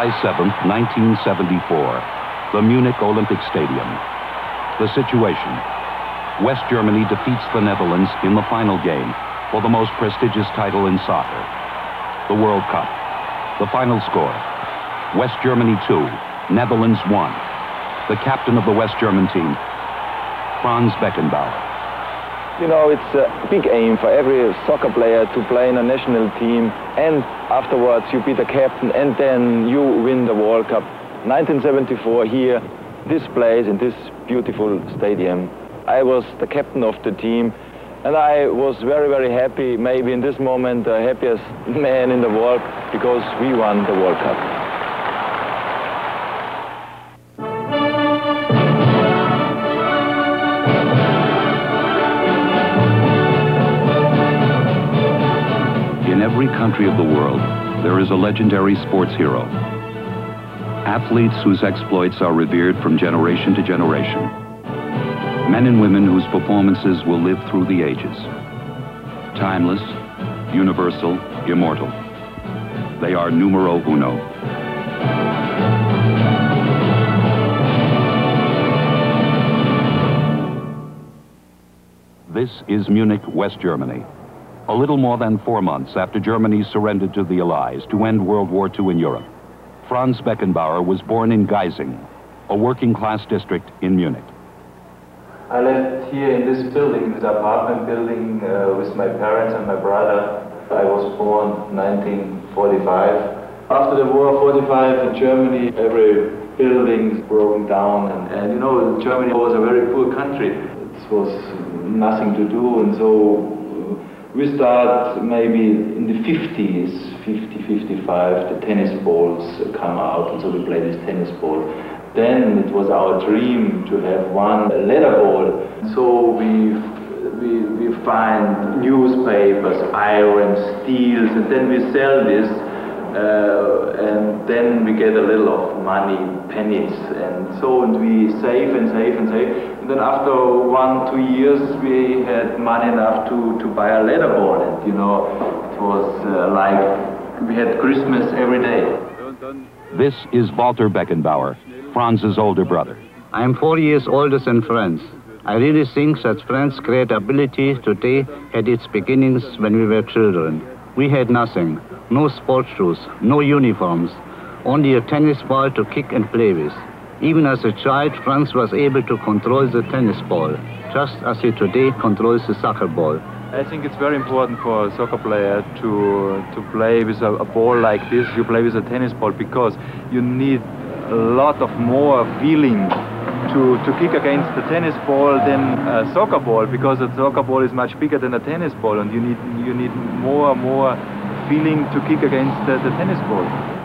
July 7th, 1974, the Munich Olympic Stadium. The situation. West Germany defeats the Netherlands in the final game for the most prestigious title in soccer, the World Cup. The final score, West Germany 2, Netherlands 1. The captain of the West German team, Franz Beckenbauer. You know, it's a big aim for every soccer player to play in a national team and afterwards you be the captain and then you win the World Cup. 1974 here, this place in this beautiful stadium. I was the captain of the team and I was very, very happy, maybe in this moment the happiest man in the world because we won the World Cup. Country of the world, there is a legendary sports hero. Athletes whose exploits are revered from generation to generation. Men and women whose performances will live through the ages. Timeless, universal, immortal. They are numero uno. This is Munich, West Germany a little more than four months after Germany surrendered to the Allies to end World War II in Europe. Franz Beckenbauer was born in Giesing, a working-class district in Munich. I lived here in this building, this apartment building, uh, with my parents and my brother. I was born 1945. After the war, 45 in Germany, every building broken down, and, and you know, Germany was a very poor country. It was nothing to do, and so we start maybe in the 50s, 50, 55, the tennis balls come out, and so we play this tennis ball. Then it was our dream to have one leather ball. So we, we, we find newspapers, iron, steels, and then we sell this uh, and then we get a little of money, pennies, and so and we save and save and save. And then after one, two years, we had money enough to, to buy a leather ball, and you know, it was uh, like we had Christmas every day. This is Walter Beckenbauer, Franz's older brother. I am four years older than Franz. I really think that Franz's great ability today had its beginnings when we were children. We had nothing. No sports shoes, no uniforms, only a tennis ball to kick and play with. Even as a child, Franz was able to control the tennis ball, just as he today controls the soccer ball. I think it's very important for a soccer player to, to play with a, a ball like this. You play with a tennis ball because you need a lot of more feeling to, to kick against the tennis ball than a soccer ball because a soccer ball is much bigger than a tennis ball and you need, you need more and more feeling to kick against the, the tennis ball?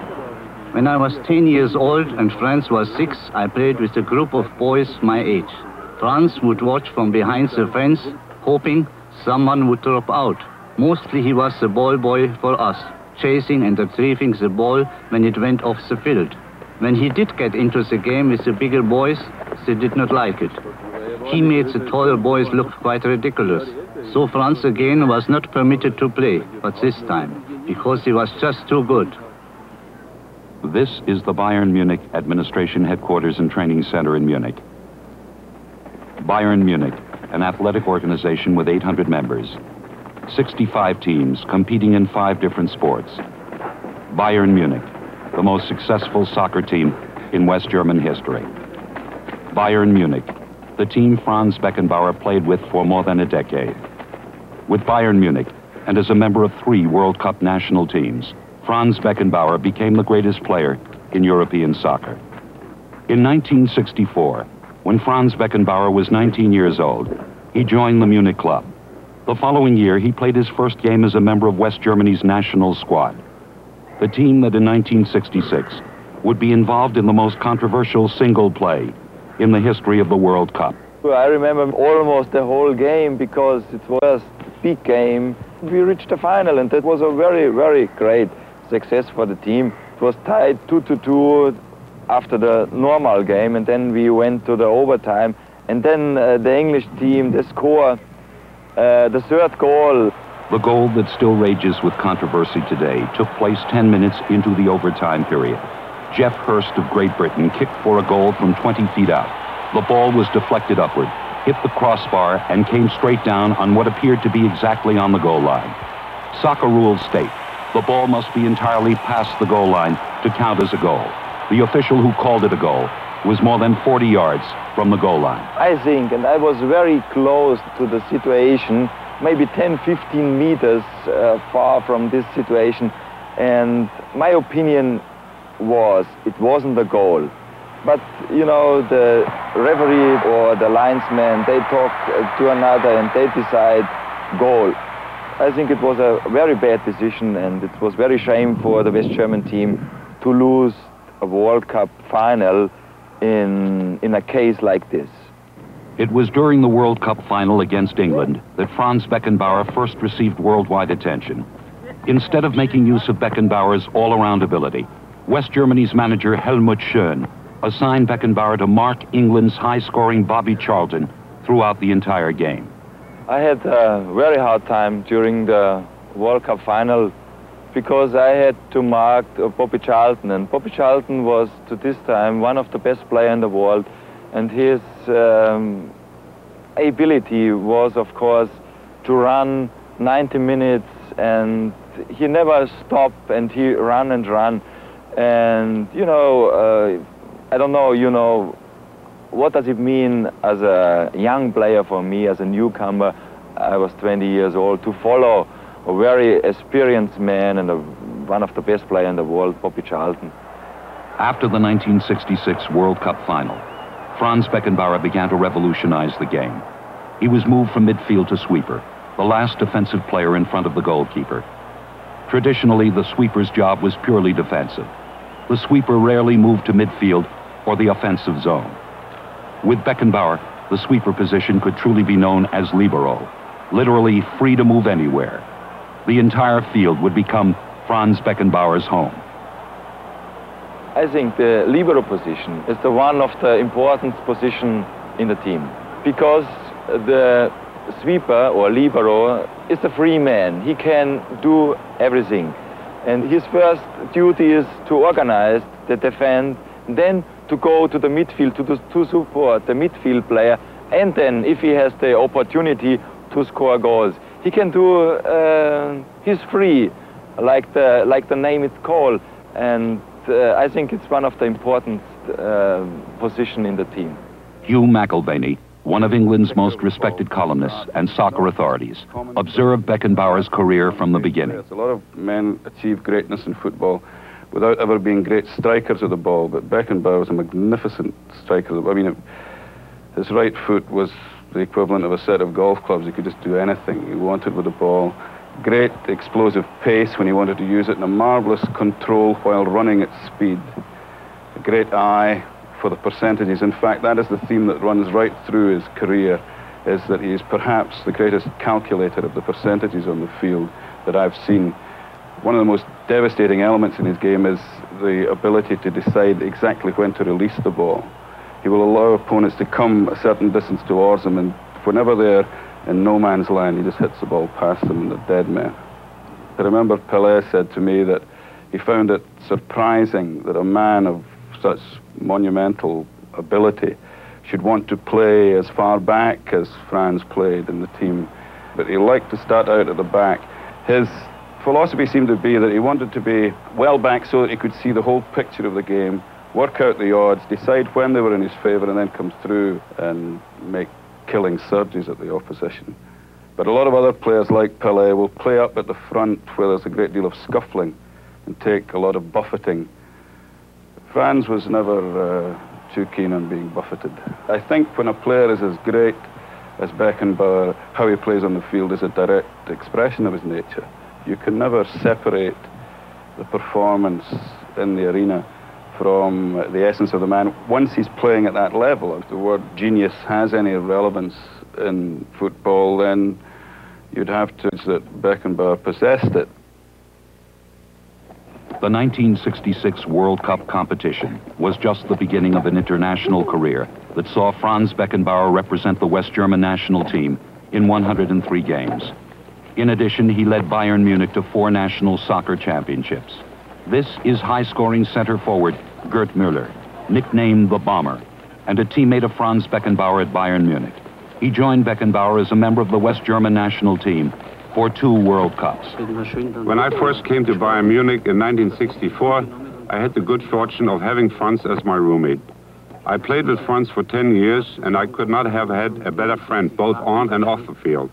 When I was 10 years old and Franz was 6, I played with a group of boys my age. Franz would watch from behind the fence, hoping someone would drop out. Mostly he was the ball boy for us, chasing and retrieving the ball when it went off the field. When he did get into the game with the bigger boys, they did not like it. He made the taller boys look quite ridiculous. So Franz again was not permitted to play, but this time, because he was just too good. This is the Bayern Munich Administration Headquarters and Training Center in Munich. Bayern Munich, an athletic organization with 800 members, 65 teams competing in five different sports. Bayern Munich, the most successful soccer team in West German history. Bayern Munich, the team Franz Beckenbauer played with for more than a decade. With Bayern Munich, and as a member of three World Cup national teams, Franz Beckenbauer became the greatest player in European soccer. In 1964, when Franz Beckenbauer was 19 years old, he joined the Munich club. The following year, he played his first game as a member of West Germany's national squad, the team that in 1966 would be involved in the most controversial single play in the history of the World Cup. I remember almost the whole game because it was a big game. We reached the final and that was a very, very great success for the team. It was tied 2 to 2 after the normal game and then we went to the overtime and then uh, the English team, they score uh, the third goal The goal that still rages with controversy today took place 10 minutes into the overtime period. Geoff Hurst of Great Britain kicked for a goal from 20 feet out. The ball was deflected upward, hit the crossbar, and came straight down on what appeared to be exactly on the goal line. Soccer rules state the ball must be entirely past the goal line to count as a goal. The official who called it a goal was more than 40 yards from the goal line. I think, and I was very close to the situation, maybe 10, 15 meters uh, far from this situation, and my opinion was it wasn't a goal. But, you know, the referee or the linesman, they talk to another and they decide goal. I think it was a very bad decision and it was very shame for the West German team to lose a World Cup final in, in a case like this. It was during the World Cup final against England that Franz Beckenbauer first received worldwide attention. Instead of making use of Beckenbauer's all-around ability, West Germany's manager Helmut Schön assigned Beckenbauer to mark England's high-scoring Bobby Charlton throughout the entire game. I had a very hard time during the World Cup final because I had to mark uh, Bobby Charlton, and Bobby Charlton was to this time one of the best players in the world, and his um, ability was, of course, to run 90 minutes, and he never stopped, and he ran and ran, and you know, uh, I don't know, you know, what does it mean as a young player for me, as a newcomer? I was 20 years old to follow a very experienced man and a, one of the best players in the world, Bobby Charlton. After the 1966 World Cup final, Franz Beckenbauer began to revolutionize the game. He was moved from midfield to sweeper, the last defensive player in front of the goalkeeper. Traditionally, the sweeper's job was purely defensive. The sweeper rarely moved to midfield or the offensive zone. With Beckenbauer, the sweeper position could truly be known as libero, literally free to move anywhere. The entire field would become Franz Beckenbauer's home. I think the libero position is the one of the important position in the team because the sweeper or libero is a free man. He can do everything. And his first duty is to organize the defense, then to go to the midfield to, to support the midfield player, and then if he has the opportunity to score goals, he can do. Uh, he's free, like the like the name is called, and uh, I think it's one of the important uh, position in the team. Hugh McIlvanney, one of England's most respected columnists and soccer authorities, observed Beckenbauer's career from the beginning. A lot of men achieve greatness in football without ever being great strikers of the ball, but Beckenbauer was a magnificent striker. I mean, his right foot was the equivalent of a set of golf clubs. He could just do anything he wanted with the ball. Great explosive pace when he wanted to use it, and a marvelous control while running at speed. A great eye for the percentages. In fact, that is the theme that runs right through his career, is that he is perhaps the greatest calculator of the percentages on the field that I've seen. One of the most devastating elements in his game is the ability to decide exactly when to release the ball. He will allow opponents to come a certain distance towards him, and whenever they're in no man's land, he just hits the ball past them and they're dead men. I remember Pelé said to me that he found it surprising that a man of such monumental ability should want to play as far back as Franz played in the team. But he liked to start out at the back. His philosophy seemed to be that he wanted to be well back so that he could see the whole picture of the game, work out the odds, decide when they were in his favour, and then come through and make killing surges at the opposition. But a lot of other players like Pelé will play up at the front where there's a great deal of scuffling and take a lot of buffeting. Franz was never uh, too keen on being buffeted. I think when a player is as great as Beckenbauer, how he plays on the field is a direct expression of his nature. You can never separate the performance in the arena from the essence of the man. Once he's playing at that level, if the word genius has any relevance in football, then you'd have to say that Beckenbauer possessed it. The 1966 World Cup competition was just the beginning of an international career that saw Franz Beckenbauer represent the West German national team in 103 games. In addition, he led Bayern Munich to four national soccer championships. This is high-scoring center forward Gerd Müller, nicknamed the Bomber, and a teammate of Franz Beckenbauer at Bayern Munich. He joined Beckenbauer as a member of the West German national team for two World Cups. When I first came to Bayern Munich in 1964, I had the good fortune of having Franz as my roommate. I played with Franz for 10 years, and I could not have had a better friend, both on and off the field.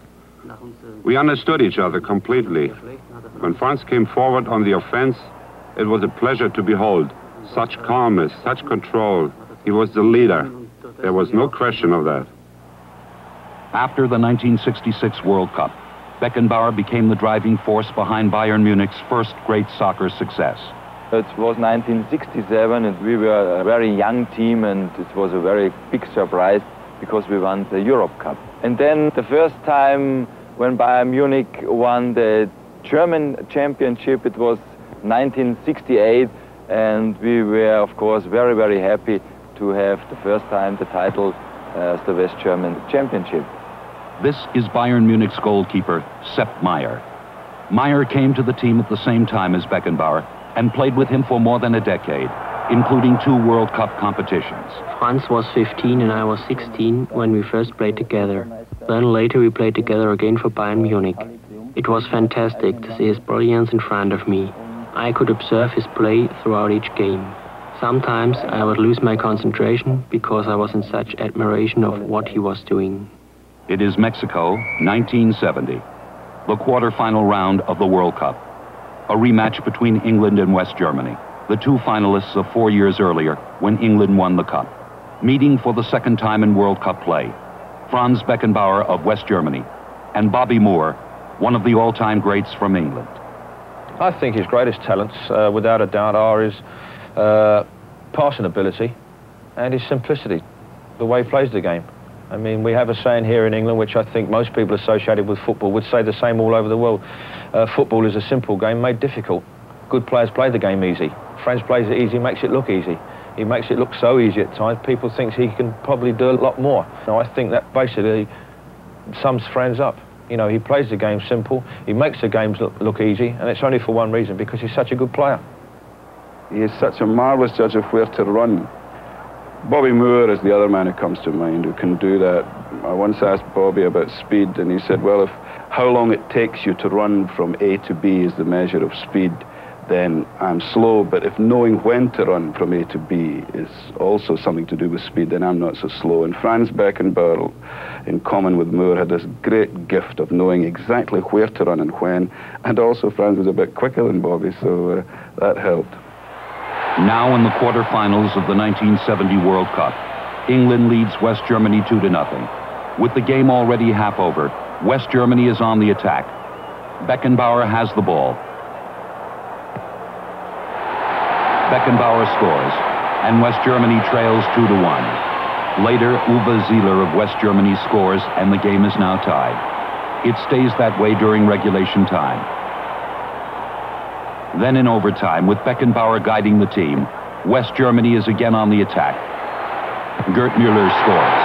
We understood each other completely. When Franz came forward on the offense, it was a pleasure to behold. Such calmness, such control. He was the leader. There was no question of that. After the 1966 World Cup, Beckenbauer became the driving force behind Bayern Munich's first great soccer success. It was 1967 and we were a very young team and it was a very big surprise because we won the Europe Cup. And then the first time when Bayern Munich won the German championship, it was 1968 and we were of course very very happy to have the first time the title as the West German championship. This is Bayern Munich's goalkeeper, Sepp Maier. Maier came to the team at the same time as Beckenbauer and played with him for more than a decade, including two World Cup competitions. Franz was 15 and I was 16 when we first played together. Then later we played together again for Bayern Munich. It was fantastic to see his brilliance in front of me. I could observe his play throughout each game. Sometimes I would lose my concentration because I was in such admiration of what he was doing. It is Mexico, 1970, the quarterfinal round of the World Cup. A rematch between England and West Germany, the two finalists of four years earlier when England won the Cup. Meeting for the second time in World Cup play, Franz Beckenbauer of West Germany and Bobby Moore, one of the all-time greats from England. I think his greatest talents, uh, without a doubt, are his uh, passing ability and his simplicity, the way he plays the game. I mean, we have a saying here in England, which I think most people associated with football would say the same all over the world. Uh, football is a simple game made difficult. Good players play the game easy. Franz plays it easy, makes it look easy. He makes it look so easy at times, people think he can probably do a lot more. Now, I think that basically sums Franz up. You know, he plays the game simple, he makes the games look, look easy, and it's only for one reason, because he's such a good player. He is such a marvellous judge of where to run. Bobby Moore is the other man who comes to mind who can do that. I once asked Bobby about speed, and he said, well, if how long it takes you to run from A to B is the measure of speed, then I'm slow. But if knowing when to run from A to B is also something to do with speed, then I'm not so slow. And Franz Beckenbauer, in common with Moore, had this great gift of knowing exactly where to run and when. And also, Franz was a bit quicker than Bobby, so uh, that helped. Now in the quarterfinals of the 1970 World Cup, England leads West Germany 2 to nothing. With the game already half over, West Germany is on the attack. Beckenbauer has the ball. Beckenbauer scores, and West Germany trails 2 to 1. Later, Uwe Seeler of West Germany scores, and the game is now tied. It stays that way during regulation time. Then in overtime, with Beckenbauer guiding the team, West Germany is again on the attack. Gerd Müller scores.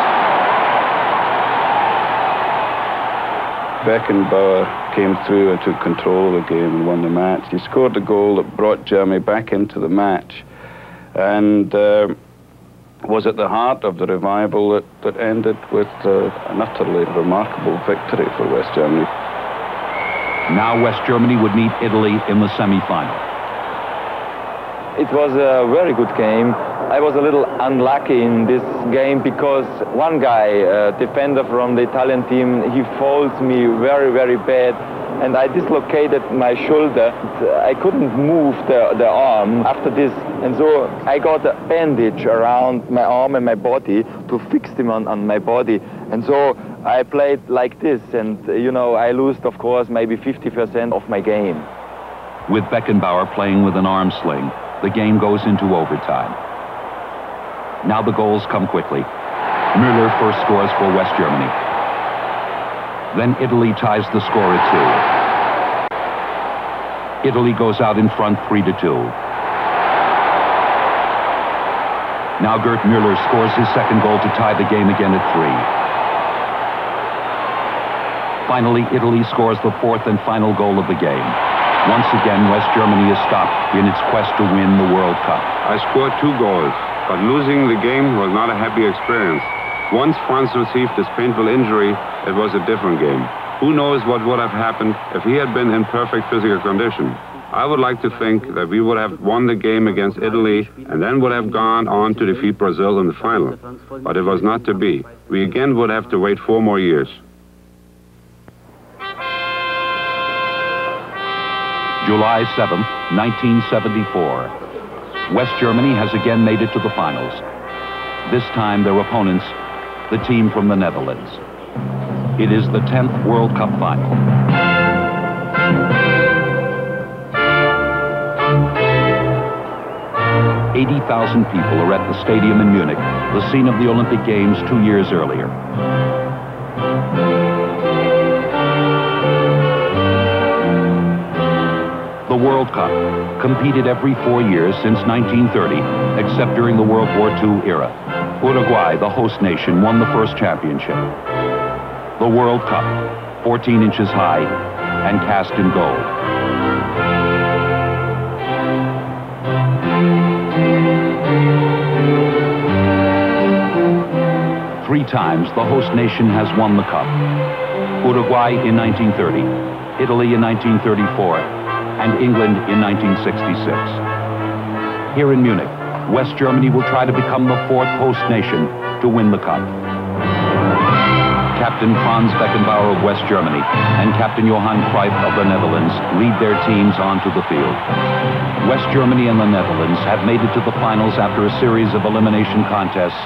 Beckenbauer came through and took control of the game and won the match. He scored the goal that brought Germany back into the match and uh, was at the heart of the revival that, that ended with uh, an utterly remarkable victory for West Germany. Now West Germany would meet Italy in the semi-final. It was a very good game. I was a little unlucky in this game because one guy, a defender from the Italian team, he falls me very, very bad and I dislocated my shoulder. I couldn't move the, the arm after this. And so I got a bandage around my arm and my body to fix them on, on my body. And so I played like this, and you know, I lost, of course, maybe 50% of my game. With Beckenbauer playing with an arm sling, the game goes into overtime. Now the goals come quickly. Müller first scores for West Germany. Then Italy ties the score at two. Italy goes out in front three to two. Now Gerd Müller scores his second goal to tie the game again at three. Finally, Italy scores the fourth and final goal of the game. Once again, West Germany is stopped in its quest to win the World Cup. I scored two goals, but losing the game was not a happy experience. Once Franz received this painful injury, it was a different game. Who knows what would have happened if he had been in perfect physical condition? I would like to think that we would have won the game against Italy and then would have gone on to defeat Brazil in the final. But it was not to be. We again would have to wait four more years. July 7, 1974. West Germany has again made it to the finals. This time their opponents, the team from the Netherlands. It is the 10th World Cup final. Eighty thousand people are at the stadium in Munich, the scene of the Olympic Games two years earlier. World Cup, competed every four years since 1930, except during the World War II era. Uruguay, the host nation, won the first championship. The World Cup, 14 inches high and cast in gold. Three times the host nation has won the cup. Uruguay in 1930, Italy in 1934, and England in 1966. Here in Munich, West Germany will try to become the fourth host nation to win the Cup. Captain Franz Beckenbauer of West Germany and Captain Johan Cruyff of the Netherlands lead their teams onto the field. West Germany and the Netherlands have made it to the finals after a series of elimination contests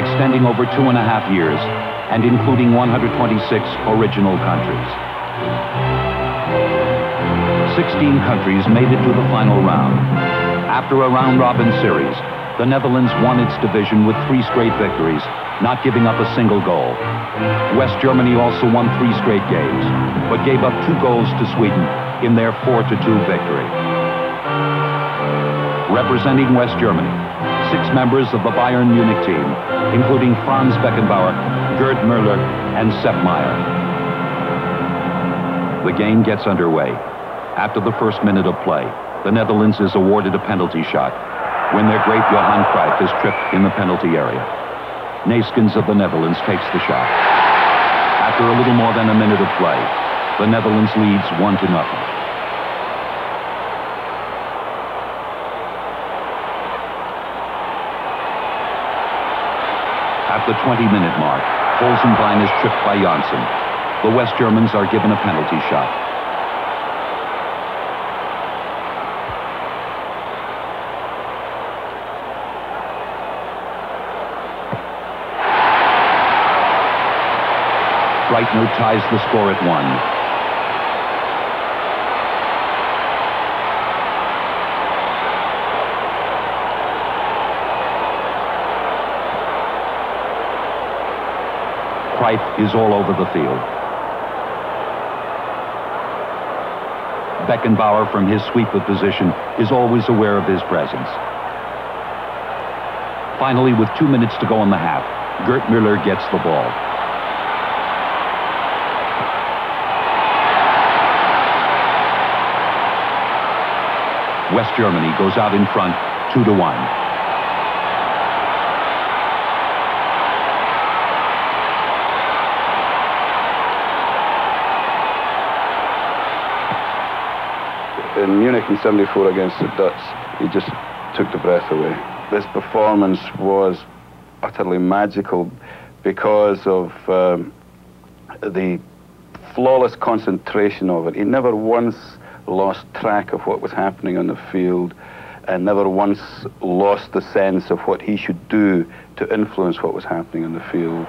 extending over two and a half years and including 126 original countries. 16 countries made it to the final round. After a round-robin series, the Netherlands won its division with three straight victories, not giving up a single goal. West Germany also won three straight games, but gave up two goals to Sweden in their 4-2 victory. Representing West Germany, six members of the Bayern Munich team, including Franz Beckenbauer, Gerd Müller, and Sepp Maier. The game gets underway. After the first minute of play, the Netherlands is awarded a penalty shot when their great Johan Cruyff is tripped in the penalty area. Neeskens of the Netherlands takes the shot. After a little more than a minute of play, the Netherlands leads one to nothing. At the 20-minute mark, Holzenbein is tripped by Jansen. The West Germans are given a penalty shot. Breitner ties the score at one. Cruyff is all over the field. Beckenbauer, from his sweep of position, is always aware of his presence. Finally, with two minutes to go in the half, Gerd Müller gets the ball. West Germany goes out in front, two to one. In Munich in 74 against the Dutch, he just took the breath away. This performance was utterly magical because of um, the flawless concentration of it. He never once lost track of what was happening on the field and never once lost the sense of what he should do to influence what was happening on the field.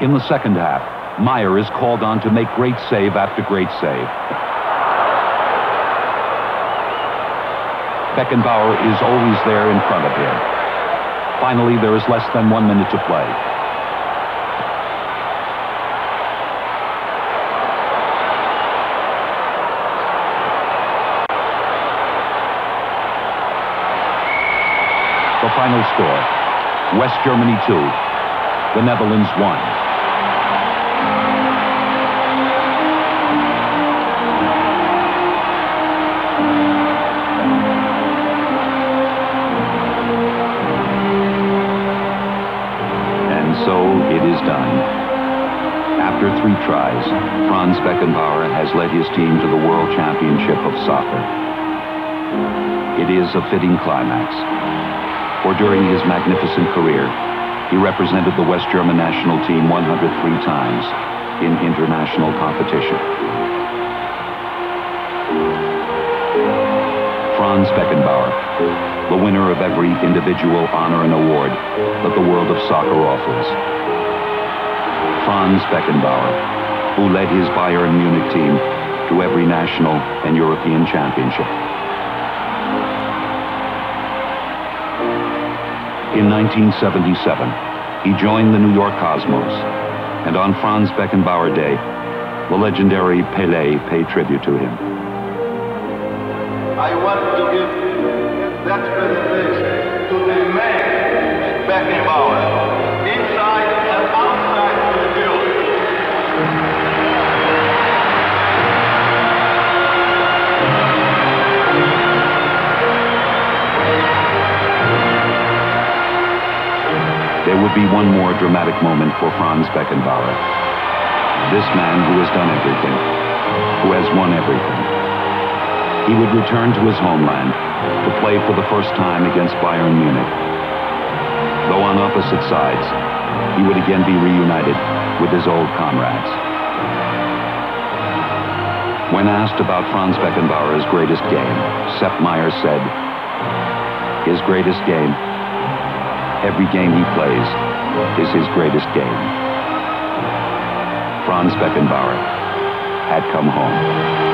In the second half, Maier is called on to make great save after great save. Beckenbauer is always there in front of him. Finally, there is less than one minute to play. Final score, West Germany 2, the Netherlands 1. And so it is done. After three tries, Franz Beckenbauer has led his team to the World Championship of Soccer. It is a fitting climax for during his magnificent career, he represented the West German national team 103 times in international competition. Franz Beckenbauer, the winner of every individual honor and award that the world of soccer offers. Franz Beckenbauer, who led his Bayern Munich team to every national and European championship. In 1977, he joined the New York Cosmos, and on Franz Beckenbauer Day, the legendary Pelé paid tribute to him. I want to give that presentation to the man Beckenbauer, would be one more dramatic moment for Franz Beckenbauer. This man who has done everything, who has won everything. He would return to his homeland to play for the first time against Bayern Munich. Though on opposite sides, he would again be reunited with his old comrades. When asked about Franz Beckenbauer's greatest game, Sepp Maier said, his greatest game Every game he plays is his greatest game. Franz Beckenbauer had come home.